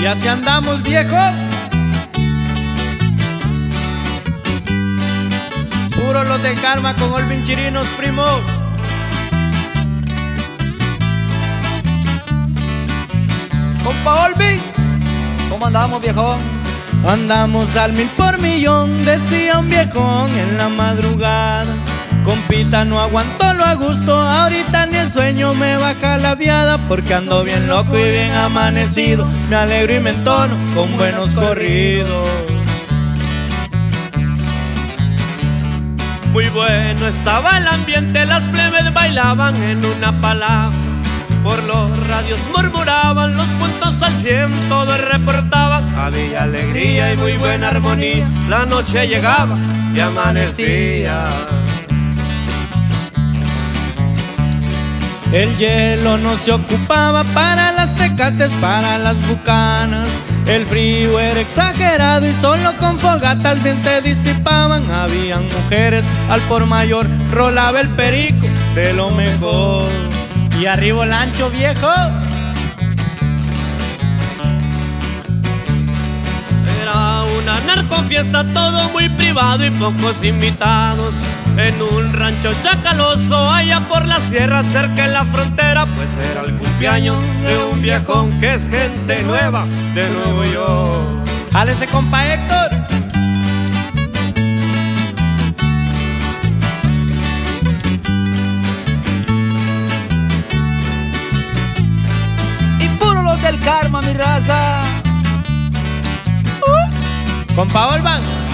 Y así andamos, viejo. Puro los de karma con Olvin Chirinos, primo. Compa Olvin, ¿cómo andamos, viejón? Andamos al mil por millón, decía un viejón en la madrugada. Compita, no aguanto lo a gusto, ahorita ni el sueño me baja la viada porque ando bien loco y bien amanecido. Me alegro y me entono con buenos corridos. Muy bueno estaba el ambiente, las plebes bailaban en una palabra. Por los radios murmuraban los puntos al cien, todo reportaban. Había alegría y muy buena armonía. La noche llegaba y amanecía. El hielo no se ocupaba para las tecates, para las bucanas. El frío era exagerado y solo con fogatas bien se disipaban. Habían mujeres al por mayor, rolaba el perico de lo mejor. Y arriba el ancho viejo. Era una narcofiesta, todo muy privado y pocos invitados. En un rancho chacaloso, allá por la sierra, cerca de la frontera, pues era el cumpleaños de un viejón que es gente nueva de Nuevo York. Jálese, compa Héctor. Y puro los del karma, mi raza. Compa Olvan.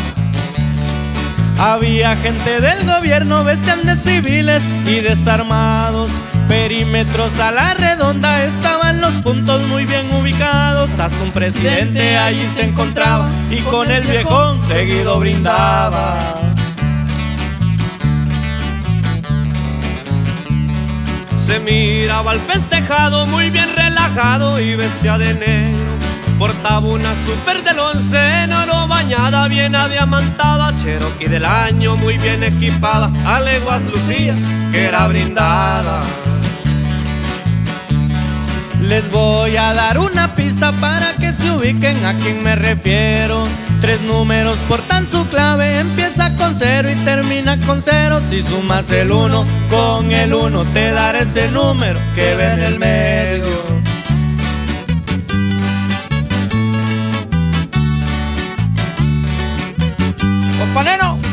Había gente del gobierno, vestían de civiles y desarmados. Perímetros a la redonda estaban los puntos muy bien ubicados. Hasta un presidente allí se encontraba y con el viejón seguido brindaba. Se miraba al festejado muy bien relajado y vestía de negro. Portaba una super del once oro bañada, bien adiamantada, Cherokee del año muy bien equipada, a leguas lucía que era brindada. Les voy a dar una pista para que se ubiquen a quién me refiero. Tres números portan su clave, empieza con cero y termina con cero. Si sumas el uno con el uno, te daré ese número que ve en el medio. Panero.